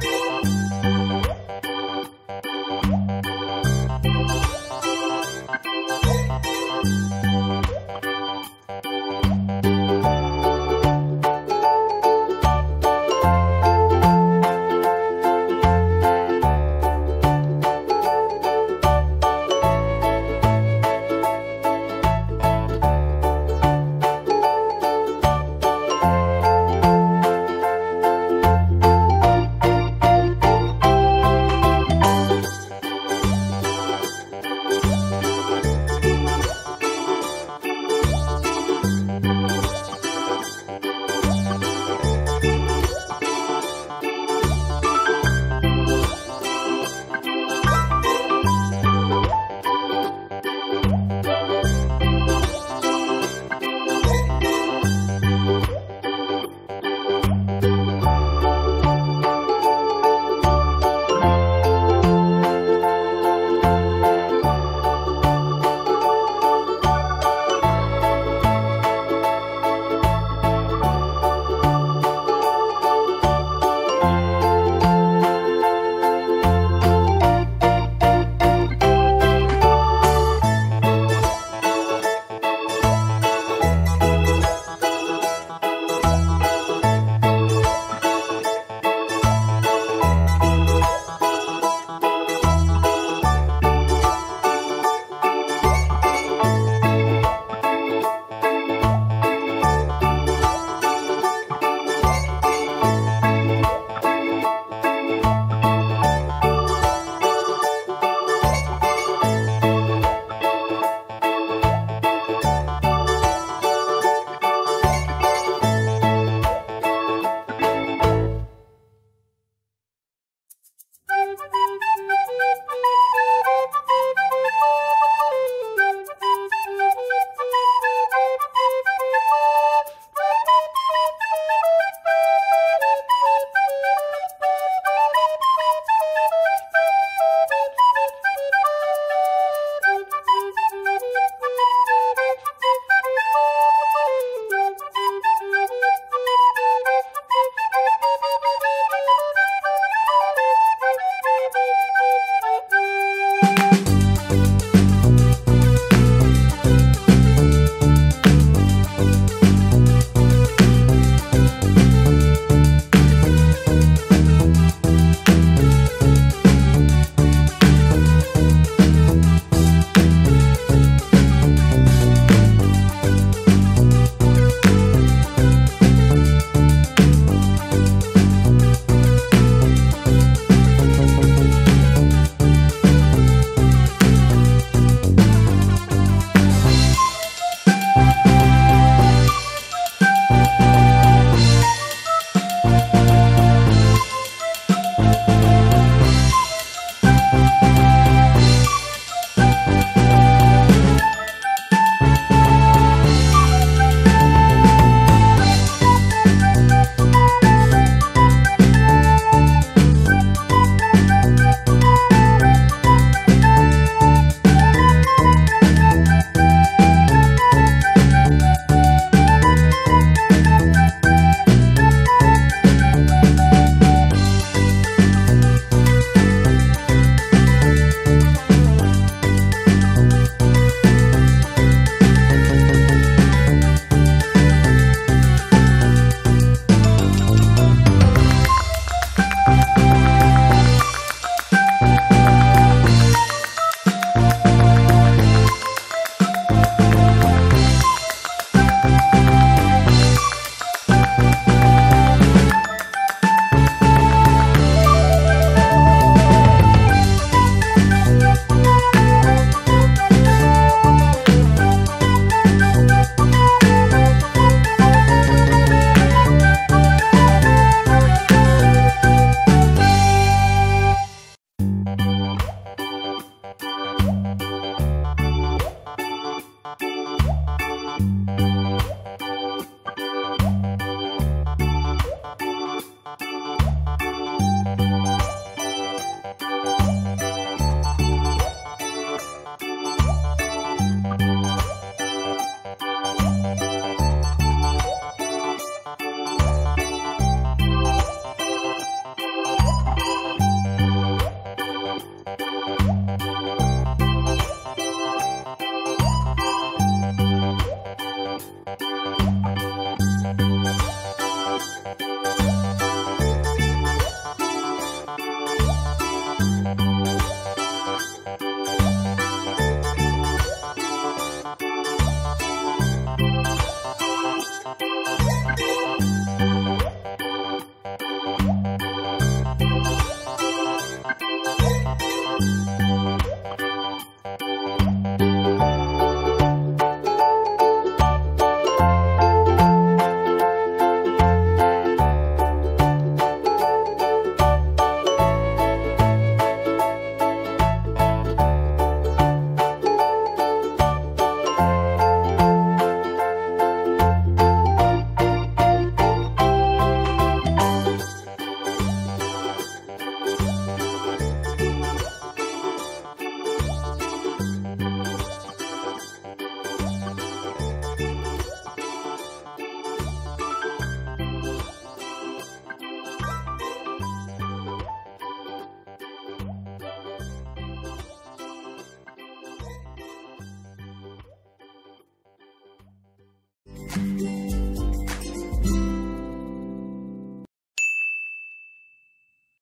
Música